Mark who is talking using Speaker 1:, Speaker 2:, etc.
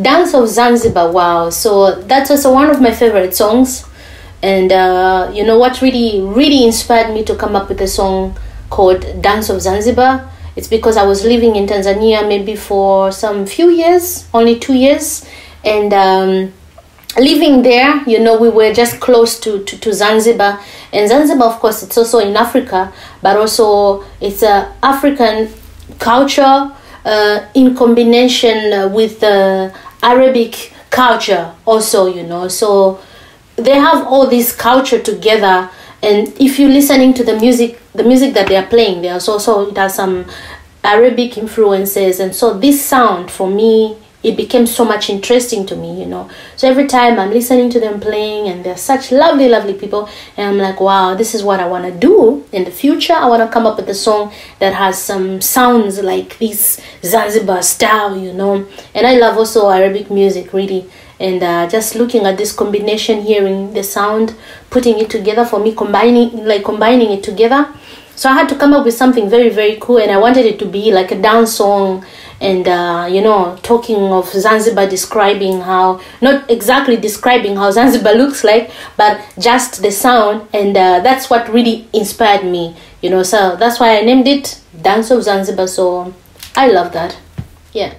Speaker 1: Dance of Zanzibar. Wow. So that's also one of my favorite songs. And uh, you know what really, really inspired me to come up with a song called Dance of Zanzibar? It's because I was living in Tanzania maybe for some few years, only two years. And um, living there, you know, we were just close to, to, to Zanzibar. And Zanzibar, of course, it's also in Africa, but also it's a African culture uh, in combination uh, with the Arabic culture also, you know. So they have all this culture together and if you're listening to the music the music that they are playing there's also it has some arabic influences and so this sound for me it became so much interesting to me you know. So every time i'm listening to them playing and they're such lovely lovely people and i'm like wow this is what i want to do in the future. I want to come up with a song that has some sounds like this zanzibar style you know. And i love also arabic music really. And uh, just looking at this combination hearing the sound putting it together for me combining like combining it together. So i had to come up with something very very cool and i wanted it to be like a dance song and uh, you know talking of zanzibar describing how not exactly describing how zanzibar looks like but just the sound. And uh, that's what really inspired me you know. So that's why i named it dance of zanzibar. So i love that. Yeah